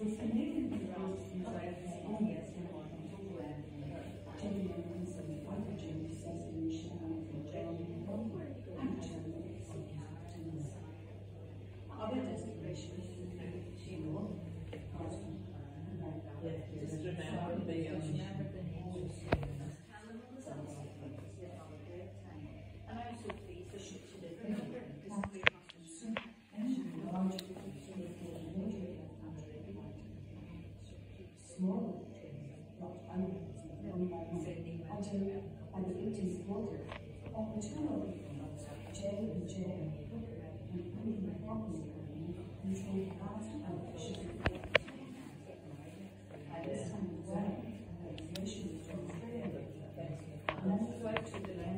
Just remember the, um, environment, Otto and the water, or J and J and Queen Property Company, controlled part of the this time, well, the nation was declared that left to the